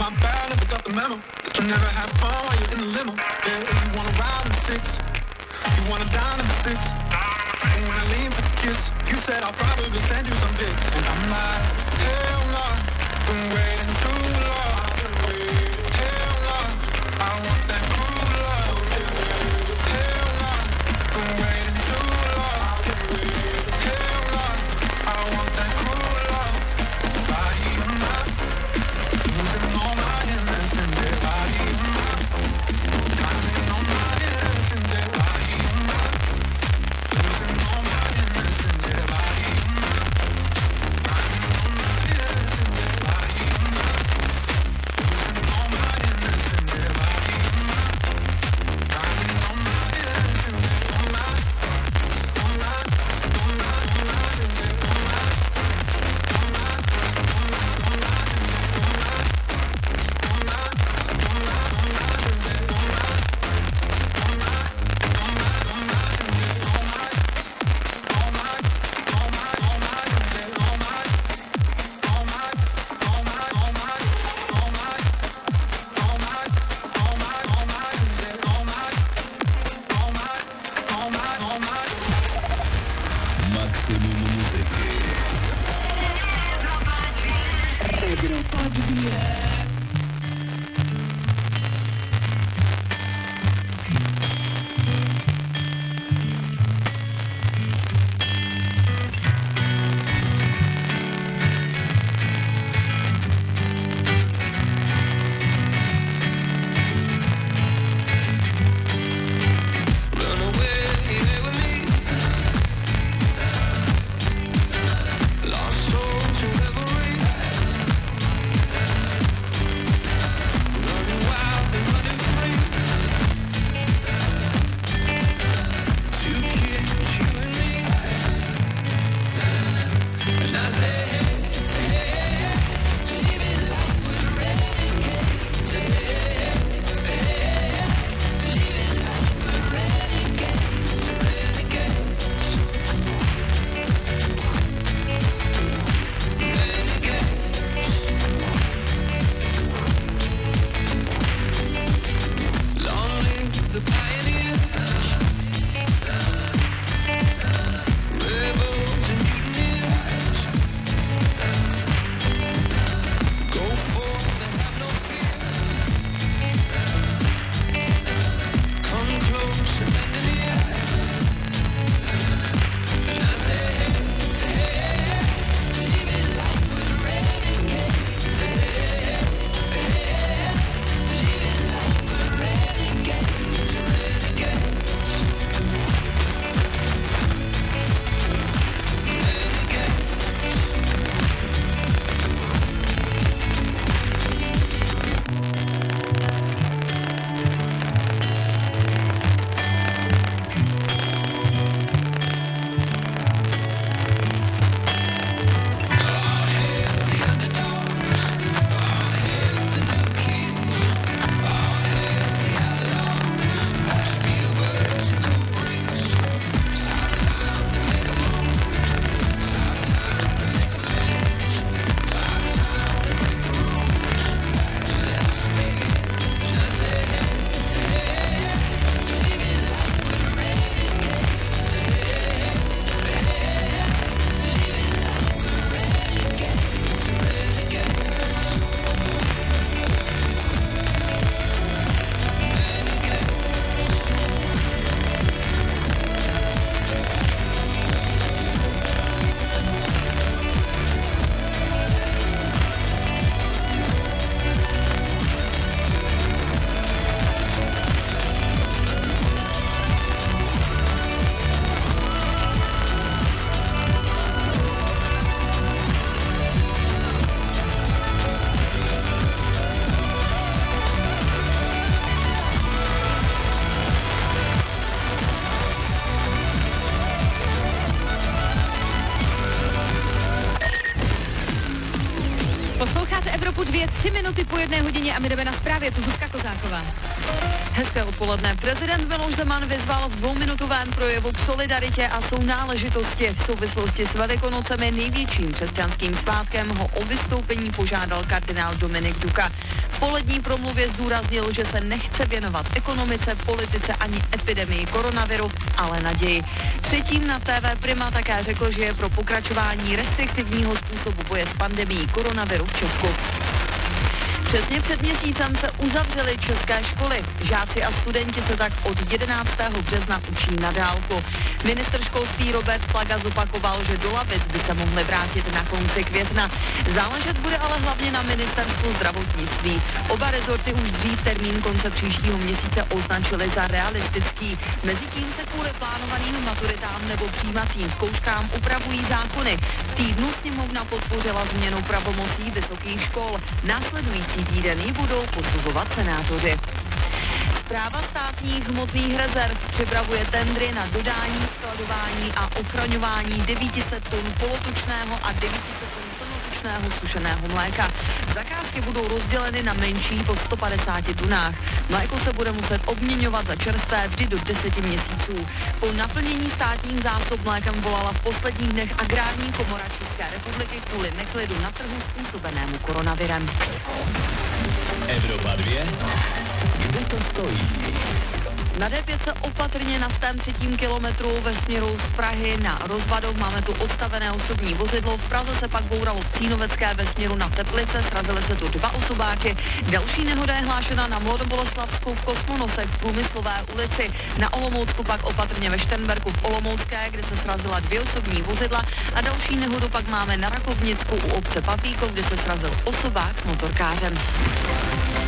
My bad, never got the memo. That you never have fun while you're in the limo. Yeah, if you wanna ride in the six, you wanna dine in the six. And when I lean for the kiss, you said I'll probably send you some pics. And I'm like, hell no, nah, been waiting too long. po dvě, tři minuty po jedné hodině a my jdeme na zprávě, to Zuzka Kozáková. Hezké odpoledne. Prezident Miloš Zeman vyzval v dvouminutovém projevu k solidaritě a sounáležitosti. V souvislosti s Vatikonocemi největším křesťanským svátkem ho o vystoupení požádal kardinál Dominik Duka. V polední promluvě zdůraznil, že se nechce věnovat ekonomice, politice ani epidemii koronaviru, ale naději. Předtím na TV Prima také řekl, že je pro pokračování restriktivního způsobu boje s pandemí koronaviru v Česku. Přesně před měsícem se uzavřely české školy. Žáci a studenti se tak od 11. března učí na dálku. Minister školství Robert Plaga zopakoval, že do Lavic by se mohli vrátit na konci května. Záležet bude ale hlavně na ministerstvu zdravotnictví. Oba rezorty už dřív termín konce příštího měsíce označili za realistický. Mezitím se kvůli plánovaným maturitám nebo přijímacím zkouškám upravují zákony. V týdnu sněmovna podpořila změnu pravomocí vysokých škol. Následující týden ji budou posuzovat senátoři. Zpráva státních hmotných rezerv připravuje tendry na dodání, skladování a ochraňování 900 tun polotučného a 900 tun plnotučného sušeného mléka. Zakázky budou rozděleny na menší po 150 tunách. Mléko se bude muset obměňovat za čerstvé vždy do 10 měsíců. Po naplnění státních zásob mlékem volala v posledních dnech agrární komora České republiky kvůli neklidu na trhu způsobenému koronavirem. Evropa 2. Kde to stojí? Na D5 se opatrně na stém třetím kilometru ve směru z Prahy na Rozvadov máme tu odstavené osobní vozidlo. V Praze se pak bouralo v Cínovecké ve směru na Teplice, srazily se tu dva osobáky. Další nehoda je hlášena na Mlodoboleslavskou v Kosmonosech v Průmyslové ulici. Na Olomoucku pak opatrně ve Štenberku v Olomoucké, kde se srazila dvě osobní vozidla. A další nehodu pak máme na Rakovnicku u obce Papíkov, kde se srazil osobák s motorkářem.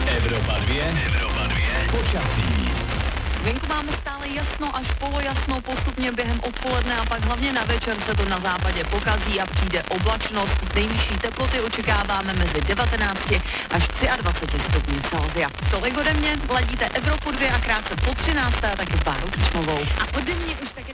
Evropa 2. Evropa 2. Počasí. Venku máme stále jasno až polojasno postupně během odpoledne a pak hlavně na večer se to na západě pokazí a přijde oblačnost. Nejvyšší teploty očekáváme mezi 19 až 23 stupňů Celsia. Tolik ode mě, ladíte Evropu 2 a krátce po 13. taky Báru Křmovou. A ode mě už taky